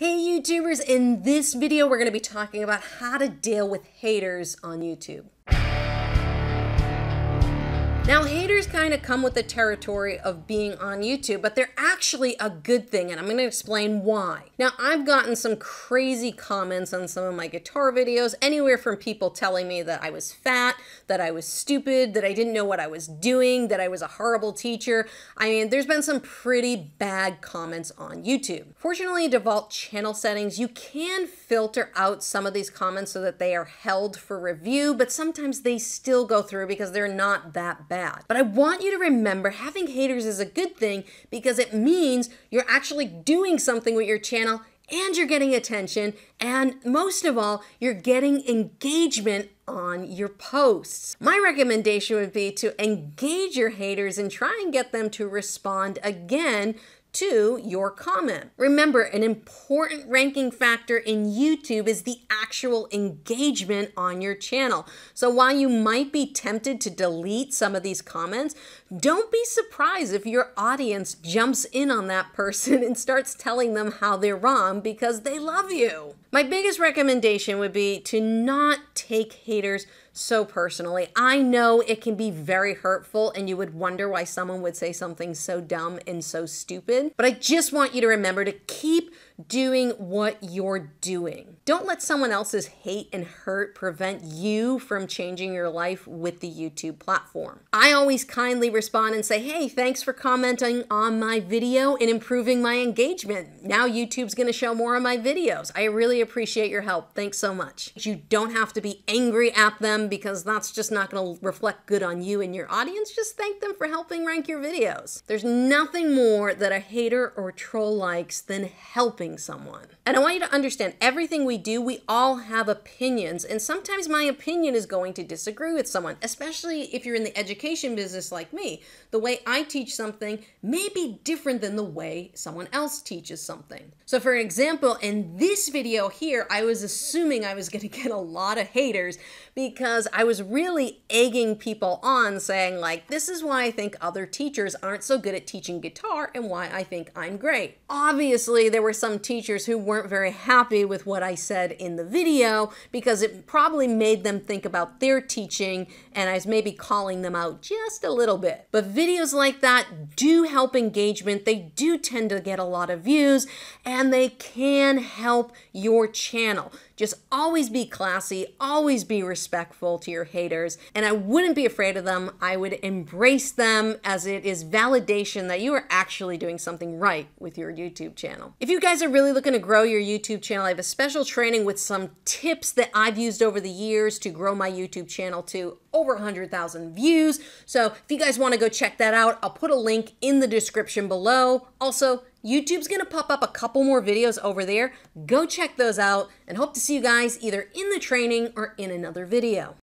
Hey YouTubers, in this video we're going to be talking about how to deal with haters on YouTube. Now, haters kind of come with the territory of being on YouTube, but they're actually a good thing, and I'm going to explain why. Now, I've gotten some crazy comments on some of my guitar videos, anywhere from people telling me that I was fat, that I was stupid, that I didn't know what I was doing, that I was a horrible teacher. I mean, there's been some pretty bad comments on YouTube. Fortunately, default channel settings, you can filter out some of these comments so that they are held for review, but sometimes they still go through because they're not that bad. But I want you to remember having haters is a good thing because it means you're actually doing something with your channel and you're getting attention. And most of all, you're getting engagement on your posts. My recommendation would be to engage your haters and try and get them to respond again to your comment. Remember, an important ranking factor in YouTube is the actual engagement on your channel. So while you might be tempted to delete some of these comments, don't be surprised if your audience jumps in on that person and starts telling them how they're wrong because they love you. My biggest recommendation would be to not take haters so personally. I know it can be very hurtful and you would wonder why someone would say something so dumb and so stupid, but I just want you to remember to keep doing what you're doing. Don't let someone else's hate and hurt prevent you from changing your life with the YouTube platform. I always kindly respond and say, hey, thanks for commenting on my video and improving my engagement. Now YouTube's gonna show more of my videos. I really appreciate your help. Thanks so much. You don't have to be angry at them because that's just not gonna reflect good on you and your audience. Just thank them for helping rank your videos. There's nothing more that a hater or troll likes than helping someone. And I want you to understand everything we do, we all have opinions. And sometimes my opinion is going to disagree with someone, especially if you're in the education business like me. The way I teach something may be different than the way someone else teaches something. So, for example, in this video here, I was assuming I was going to get a lot of haters because I was really egging people on saying, like, this is why I think other teachers aren't so good at teaching guitar and why I think I'm great. Obviously, there were some teachers who weren't very happy with what I said in the video because it probably made them think about their teaching and I was maybe calling them out just a little bit. But videos like that do help engagement. They do tend to get a lot of views and they can help your channel. Just always be classy, always be respectful to your haters, and I wouldn't be afraid of them. I would embrace them as it is validation that you are actually doing something right with your YouTube channel. If you guys are really looking to grow your YouTube channel, I have a special training with some tips that I've used over the years to grow my YouTube channel to over 100,000 views. So if you guys want to go check that out, I'll put a link in the description below. Also, YouTube's to pop up a couple more videos over there. Go check those out and hope to see you guys either in the training or in another video.